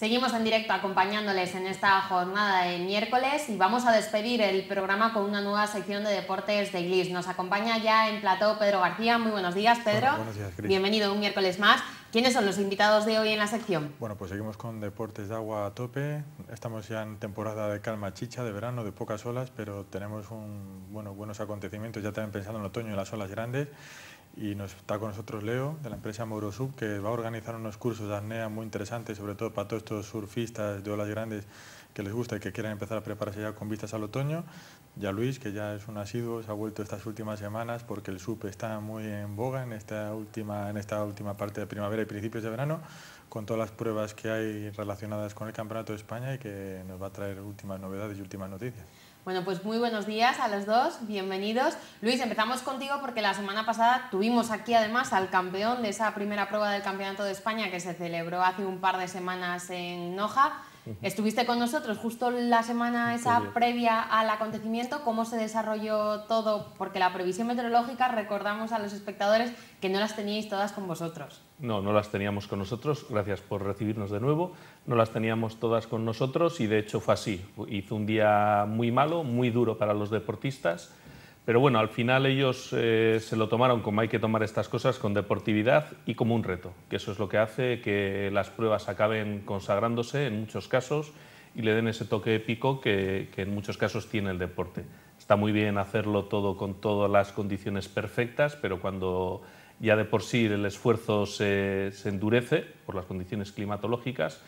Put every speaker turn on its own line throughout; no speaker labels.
Seguimos en directo acompañándoles en esta jornada de miércoles y vamos a despedir el programa con una nueva sección de deportes de Iglis. Nos acompaña ya en plató Pedro García. Muy buenos días, Pedro.
buenos días, Cris.
Bienvenido un miércoles más. ¿Quiénes son los invitados de hoy en la sección?
Bueno, pues seguimos con deportes de agua a tope. Estamos ya en temporada de calma chicha, de verano, de pocas olas, pero tenemos un, bueno, buenos acontecimientos ya también pensando en otoño y las olas grandes. Y nos está con nosotros Leo, de la empresa Maurosub, que va a organizar unos cursos de apnea muy interesantes, sobre todo para todos estos surfistas de olas grandes que les gusta y que quieran empezar a prepararse ya con vistas al otoño. Ya Luis, que ya es un asiduo, se ha vuelto estas últimas semanas porque el SUP está muy en boga en esta última, en esta última parte de primavera y principios de verano, con todas las pruebas que hay relacionadas con el Campeonato de España y que nos va a traer últimas novedades y últimas noticias.
Bueno, pues muy buenos días a los dos, bienvenidos. Luis, empezamos contigo porque la semana pasada tuvimos aquí además al campeón de esa primera prueba del Campeonato de España que se celebró hace un par de semanas en Noja. Estuviste con nosotros justo la semana esa previa al acontecimiento, cómo se desarrolló todo, porque la previsión meteorológica, recordamos a los espectadores que no las teníais todas con vosotros.
No, no las teníamos con nosotros, gracias por recibirnos de nuevo, no las teníamos todas con nosotros y de hecho fue así, hizo un día muy malo, muy duro para los deportistas, pero bueno, al final ellos eh, se lo tomaron como hay que tomar estas cosas, con deportividad y como un reto, que eso es lo que hace que las pruebas acaben consagrándose en muchos casos y le den ese toque épico que, que en muchos casos tiene el deporte. Está muy bien hacerlo todo con todas las condiciones perfectas, pero cuando ya de por sí el esfuerzo se, se endurece por las condiciones climatológicas,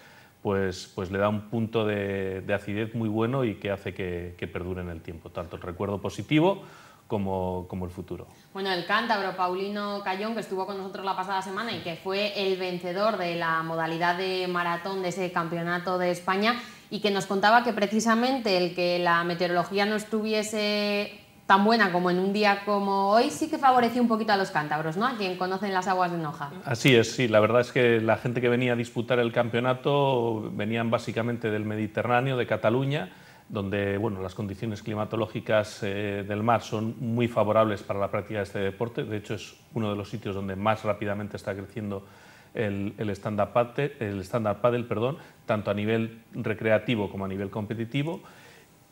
pues, pues le da un punto de, de acidez muy bueno y que hace que, que, perdure en el tiempo, tanto el recuerdo positivo como, como, el futuro.
Bueno, el cántabro Paulino Cayón, que estuvo con nosotros la pasada semana y que fue el vencedor de la modalidad de maratón de ese campeonato de España y que nos contaba que precisamente el que la meteorología no estuviese tan buena como en un día como hoy, sí que favoreció un poquito a los cántabros, ¿no? A quien conocen las aguas de Noja.
Así es, sí. La verdad es que la gente que venía a disputar el campeonato venían básicamente del Mediterráneo, de Cataluña, donde bueno, las condiciones climatológicas eh, del mar son muy favorables para la práctica de este deporte. De hecho, es uno de los sitios donde más rápidamente está creciendo el, el stand-up paddle, perdón, tanto a nivel recreativo como a nivel competitivo.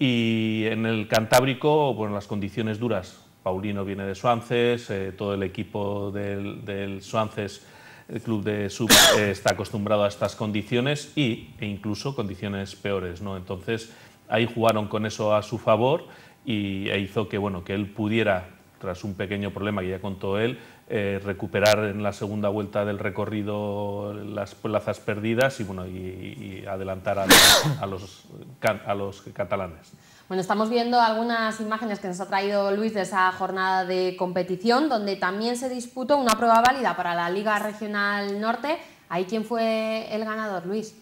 Y en el Cantábrico, bueno, las condiciones duras. Paulino viene de Suances, eh, todo el equipo del, Suances, el club de sub, eh, está acostumbrado a estas condiciones y, e incluso condiciones peores. ¿no? Entonces, ahí jugaron con eso a su favor y e hizo que, bueno, que él pudiera, tras un pequeño problema que ya contó él, eh, recuperar en la segunda vuelta del recorrido las plazas perdidas y, bueno, y, adelantar a, los, a los catalanes.
Bueno, estamos viendo algunas imágenes que nos ha traído Luis de esa jornada de competición, donde también se disputó una prueba válida para la Liga Regional Norte. ¿Ahí quién fue el ganador, Luis?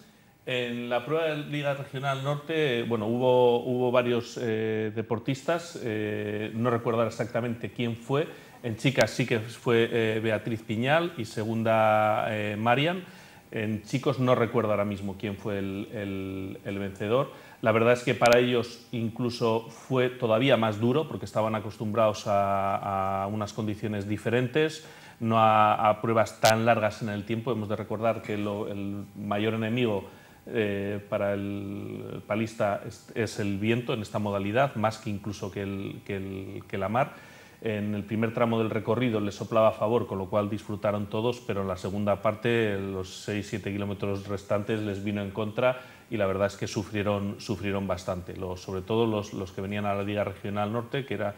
En la prueba de Liga Regional Norte, bueno, hubo, hubo varios eh, deportistas, eh, no recuerdo exactamente quién fue, en chicas sí que fue eh, Beatriz Piñal y segunda eh, Marian. En chicos no recuerdo ahora mismo quién fue el, el, el, vencedor. La verdad es que para ellos incluso fue todavía más duro porque estaban acostumbrados a, a unas condiciones diferentes, no a, a, pruebas tan largas en el tiempo. Hemos de recordar que lo, el mayor enemigo eh, para el palista es, el viento en esta modalidad, más que incluso que, el, que, la mar. En el primer tramo del recorrido les soplaba a favor, con lo cual disfrutaron todos, pero en la segunda parte, los 6-7 kilómetros restantes, les vino en contra y la verdad es que sufrieron, sufrieron bastante, sobre todo los, los, que venían a la Liga Regional Norte, que, era,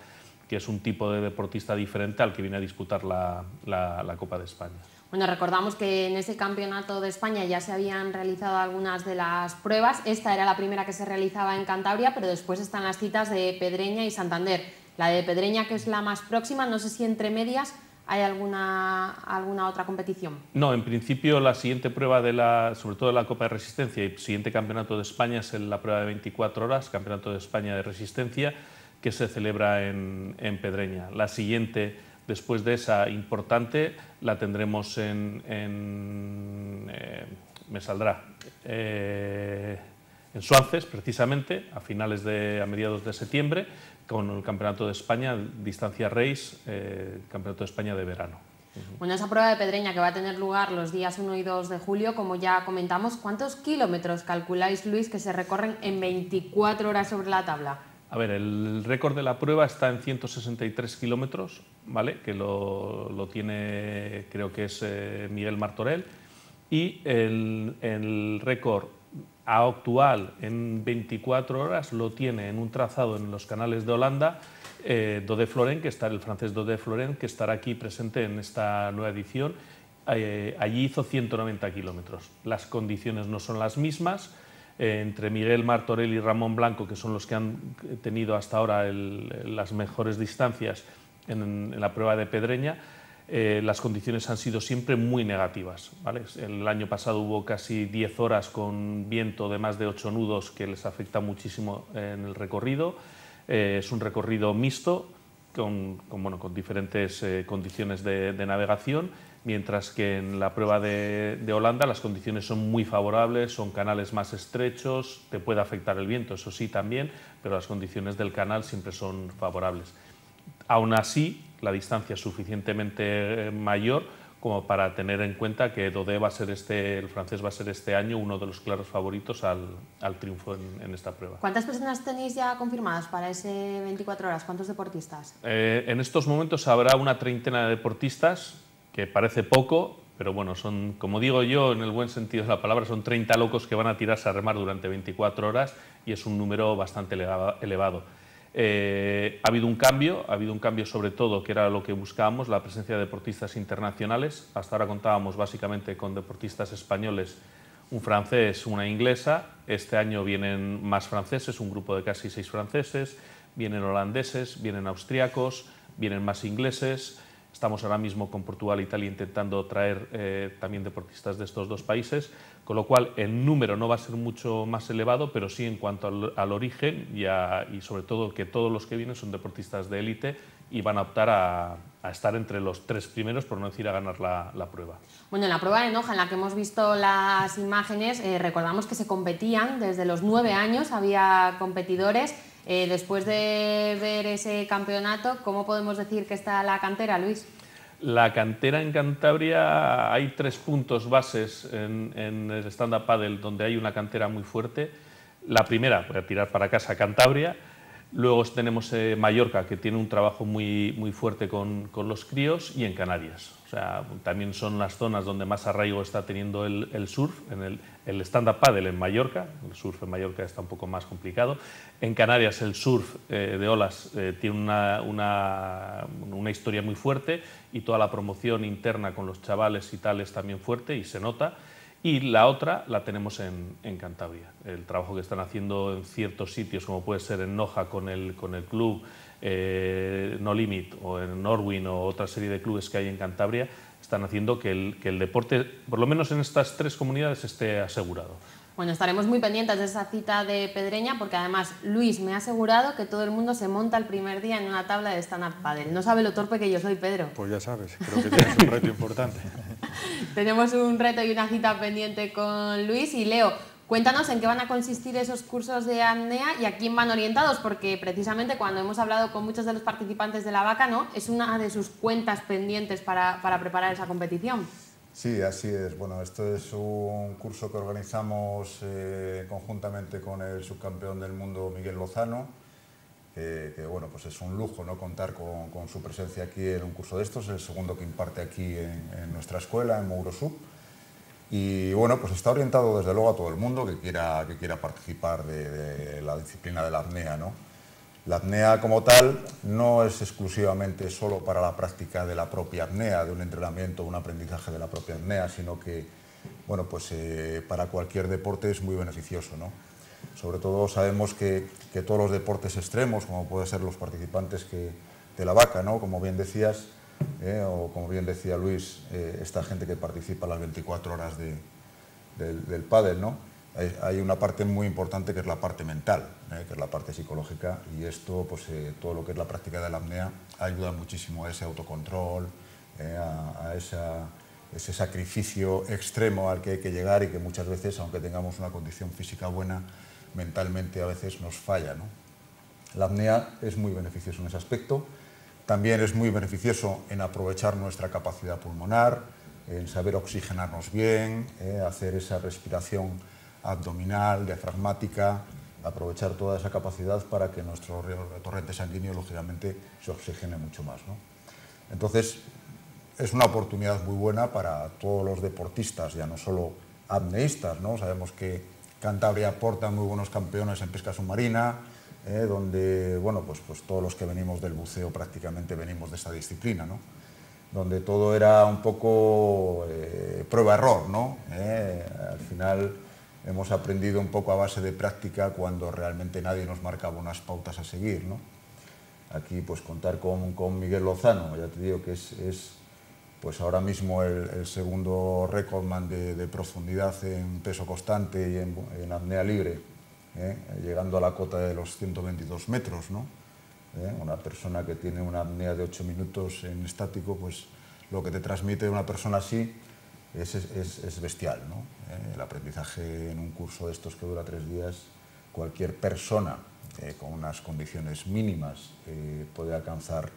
que es un tipo de deportista diferente al que viene a disputar la, la Copa de España.
Bueno, recordamos que en ese campeonato de España ya se habían realizado algunas de las pruebas. Esta era la primera que se realizaba en Cantabria, pero después están las citas de Pedreña y Santander. La de Pedreña, que es la más próxima, no sé si entre medias hay alguna, alguna otra competición.
No, en principio la siguiente prueba, de la, sobre todo de la Copa de Resistencia y el siguiente campeonato de España es la prueba de 24 horas, Campeonato de España de Resistencia, que se celebra en, en Pedreña. La siguiente Después de esa importante la tendremos en, eh, me saldrá, eh, en Suances, precisamente, a finales de, a mediados de septiembre, con el Campeonato de España, distancia Reis, eh, Campeonato de España de verano.
Bueno, esa prueba de Pedreña que va a tener lugar los días 1 y 2 de julio, como ya comentamos, ¿cuántos kilómetros calculáis, Luis, que se recorren en 24 horas sobre la tabla?
A ver, el récord de la prueba está en 163 kilómetros, ¿vale? que lo, tiene, creo que es eh, Miguel Martorell, y el, el récord actual en 24 horas lo tiene en un trazado en los canales de Holanda, eh, Floren, que está el francés Dode Floren, que estará aquí presente en esta nueva edición. Eh, allí hizo 190 kilómetros. Las condiciones no son las mismas, entre Miguel Martorell y Ramón Blanco, que son los que han tenido hasta ahora las mejores distancias en, la prueba de Pedreña, eh, las condiciones han sido siempre muy negativas. El año pasado hubo casi 10 horas con viento de más de 8 nudos que les afecta muchísimo en el recorrido. Eh, es un recorrido mixto con, diferentes condiciones de navegación mientras que en la prueba de, Holanda las condiciones son muy favorables, son canales más estrechos, te puede afectar el viento, eso sí también, pero las condiciones del canal siempre son favorables. Aún así, la distancia es suficientemente eh, mayor como para tener en cuenta que Dodé va a ser este, el francés va a ser este año uno de los claros favoritos al, triunfo en, esta prueba.
¿Cuántas personas tenéis ya confirmadas para ese 24 horas? ¿Cuántos deportistas?
Eh, en estos momentos habrá una treintena de deportistas, que parece poco, pero bueno, son, como digo yo, en el buen sentido de la palabra, son 30 locos que van a tirarse a remar durante 24 horas y es un número bastante elevado. Eh, ha habido un cambio, ha habido un cambio sobre todo, que era lo que buscábamos, la presencia de deportistas internacionales. Hasta ahora contábamos básicamente con deportistas españoles, un francés, una inglesa. Este año vienen más franceses, un grupo de casi seis franceses, vienen holandeses, vienen austriacos, vienen más ingleses. Estamos ahora mismo con Portugal e Italia intentando traer eh, también deportistas de estos dos países, con lo cual el número no va a ser mucho más elevado, pero sí en cuanto al, origen y, y, sobre todo que todos los que vienen son deportistas de élite y van a optar a, estar entre los tres primeros, por no decir a ganar la, prueba.
Bueno, en la prueba de Noja, en la que hemos visto las imágenes, eh, recordamos que se competían desde los nueve años, había competidores. Eh, después de ver ese campeonato, ¿cómo podemos decir que está la cantera, Luis?
La cantera en Cantabria, hay tres puntos bases en, el stand-up paddle donde hay una cantera muy fuerte. La primera, voy a tirar para casa, Cantabria. Luego tenemos eh, Mallorca, que tiene un trabajo muy, muy fuerte con, con los críos, y en Canarias. O sea, también son las zonas donde más arraigo está teniendo el, surf, en el, el stand-up paddle en Mallorca, el surf en Mallorca está un poco más complicado. En Canarias el surf eh, de olas eh, tiene una, una, una, historia muy fuerte y toda la promoción interna con los chavales y tal es también fuerte y se nota. Y la otra la tenemos en, en Cantabria. El trabajo que están haciendo en ciertos sitios, como puede ser en Noja con el, con el club, eh, no Limit o en Norwin o otra serie de clubes que hay en Cantabria están haciendo que el, que el deporte, por lo menos en estas tres comunidades, esté asegurado.
Bueno, estaremos muy pendientes de esa cita de Pedreña porque además Luis me ha asegurado que todo el mundo se monta el primer día en una tabla de stand-up paddle. No sabe lo torpe que yo soy, Pedro.
Pues ya sabes, creo que tienes un reto importante.
Tenemos un reto y una cita pendiente con Luis y Leo. Cuéntanos en qué van a consistir esos cursos de apnea y a quién van orientados, porque precisamente cuando hemos hablado con muchos de los participantes de la vaca, ¿no? es una de sus cuentas pendientes para, para preparar esa competición.
Sí, así es. Bueno, esto es un curso que organizamos eh, conjuntamente con el subcampeón del mundo Miguel Lozano, que, bueno, pues es un lujo ¿no? contar con, su presencia aquí en un curso de estos, es el segundo que imparte aquí en, en nuestra escuela, en Mourosub. Y bueno, pues está orientado desde luego a todo el mundo que quiera, que quiera participar de, la disciplina de la apnea. ¿no? La apnea como tal no es exclusivamente solo para la práctica de la propia apnea, de un entrenamiento, un aprendizaje de la propia apnea, sino que bueno, pues, eh, para cualquier deporte es muy beneficioso. ¿no? Sobre todo sabemos que, que, todos los deportes extremos, como pueden ser los participantes que, de la vaca, ¿no? como bien decías, ¿eh? o como bien decía Luis, eh, esta gente que participa las 24 horas del, pádel, ¿no? Hay, una parte muy importante que es la parte mental, ¿eh? que es la parte psicológica, y esto, pues todo lo que es la práctica de la apnea, ayuda muchísimo a ese autocontrol, a, ese sacrificio extremo al que hay que llegar y que muchas veces, aunque tengamos una condición física buena, mentalmente a veces nos falla. La apnea es muy beneficiosa en ese aspecto También es muy beneficioso en aprovechar nuestra capacidad pulmonar, en saber oxigenarnos bien, eh, hacer esa respiración abdominal, diafragmática, aprovechar toda esa capacidad para que nuestro torrente sanguíneo, lógicamente, se oxigene mucho más. Entonces, es una oportunidad muy buena para todos los deportistas, ya no solo apneístas, ¿no? Sabemos que Cantabria aporta muy buenos campeones en pesca submarina, eh, donde, bueno, pues, pues todos los que venimos del buceo prácticamente venimos de esta disciplina, ¿no? Donde todo era un poco eh, prueba-error, ¿no? Eh, al final hemos aprendido un poco a base de práctica cuando realmente nadie nos marcaba unas pautas a seguir, ¿no? Aquí, pues contar con, con Miguel Lozano, ya te digo que es, es pues ahora mismo el, segundo récordman de, de, profundidad en peso constante y en, apnea libre, ¿eh? llegando a la cota de los 122 metros. ¿no? ¿Eh? Una persona que tiene una apnea de 8 minutos en estático, pues lo que te transmite una persona así es, es, es bestial. ¿no? ¿Eh? El aprendizaje en un curso de estos que dura tres días, cualquier persona con unas condiciones mínimas puede alcanzar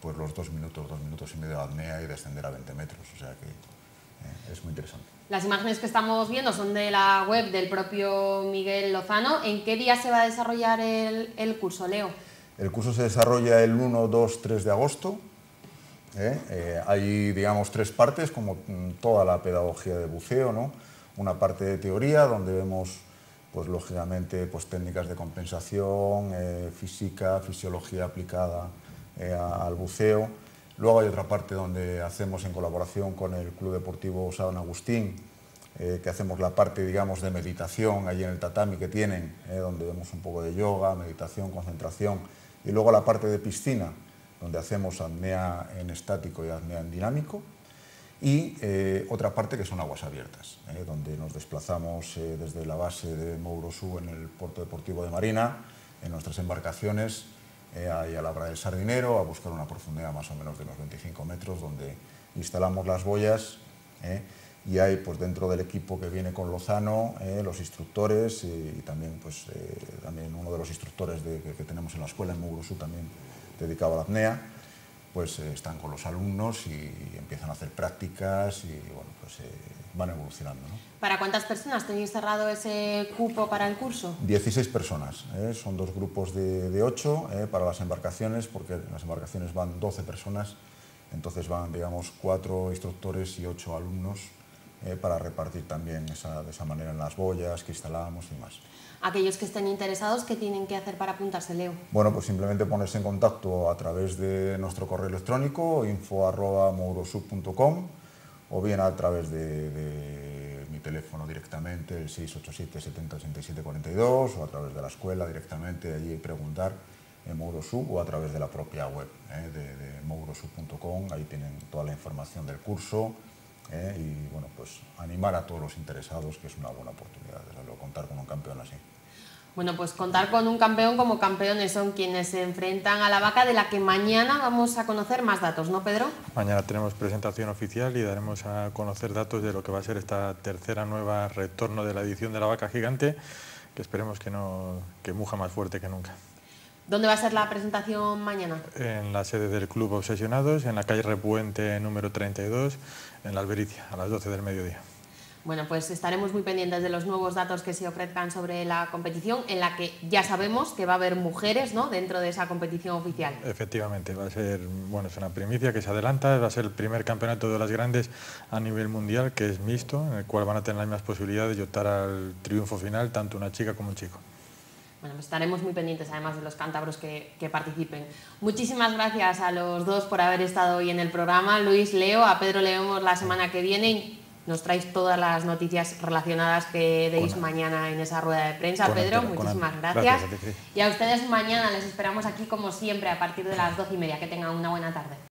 pues los dos minutos, dos minutos y medio de apnea y descender a 20 metros. O sea que eh, es muy interesante.
Las imágenes que estamos viendo son de la web del propio Miguel Lozano. ¿En qué día se va a desarrollar el, el curso, Leo?
El curso se desarrolla el 1, 2, 3 de agosto. ¿eh? Eh, hay, digamos, tres partes, como toda la pedagogía de buceo, ¿no? Una parte de teoría, donde vemos, pues lógicamente, pues técnicas de compensación, física, fisiología aplicada, eh, al buceo. Luego hay otra parte donde hacemos en colaboración con el Club Deportivo San Agustín, eh, que hacemos la parte, digamos, de meditación allí en el tatami que tienen, eh, donde vemos un poco de yoga, meditación, concentración. Y luego la parte de piscina, donde hacemos apnea en estático y apnea en dinámico. Y otra parte que son aguas abiertas, donde nos desplazamos desde la base de Mourosú en el puerto deportivo de Marina, en nuestras embarcaciones, eh, ahí a Labra del Sardinero, a buscar una profundidad más o menos de unos 25 metros, donde instalamos las boyas eh, y hay pues, dentro del equipo que viene con Lozano eh, los instructores y, también, pues, también uno de los instructores que, tenemos en la escuela en Mugrosú también dedicado a la apnea, pues están con los alumnos y empiezan a hacer prácticas y bueno, pues van evolucionando.
¿Para cuántas personas tenéis cerrado ese cupo para el curso?
16 personas, ¿eh? son dos grupos de, de 8 ¿eh? para las embarcaciones, porque en las embarcaciones van 12 personas, entonces van, digamos, 4 instructores y 8 alumnos ¿eh? para repartir también de esa manera en las boyas que instalamos y más.
Aquellos que estén interesados, ¿qué tienen que hacer para apuntarse, Leo?
Bueno, pues simplemente ponerse en contacto a través de nuestro correo electrónico info.mourosub.com o bien a través de, mi teléfono directamente, el 687 70 87 42, o a través de la escuela directamente allí preguntar en Mourosub o a través de la propia web eh, de, de mourosub.com, ahí tienen toda la información del curso eh, y bueno, pues animar a todos los interesados que es una buena oportunidad, de contar con un campeón así.
Bueno, pues contar con un campeón como campeones son quienes se enfrentan a la vaca, de la que mañana vamos a conocer más datos, ¿no, Pedro?
Mañana tenemos presentación oficial y daremos a conocer datos de lo que va a ser esta tercera nueva retorno de la edición de la vaca gigante, que esperemos que, no, que muja más fuerte que nunca.
¿Dónde va a ser la presentación mañana?
En la sede del Club Obsesionados, en la calle Repuente número 32, en la Albericia, a las 12 del mediodía.
Bueno, pues estaremos muy pendientes de los nuevos datos que se ofrezcan sobre la competición, en la que ya sabemos que va a haber mujeres ¿no? dentro de esa competición oficial.
Efectivamente, va a ser, bueno, es una primicia que se adelanta, va a ser el primer campeonato de las grandes a nivel mundial, que es mixto, en el cual van a tener las mismas posibilidades de optar al triunfo final, tanto una chica como un chico.
Bueno, pues estaremos muy pendientes además de los cántabros que, que, participen. Muchísimas gracias a los dos por haber estado hoy en el programa. Luis, Leo, a Pedro le vemos la semana que viene nos traéis todas las noticias relacionadas que deis mañana en esa rueda de prensa. Pedro, muchísimas gracias. y a ustedes mañana les esperamos aquí como siempre a partir de las doce y media. Que tengan una buena tarde.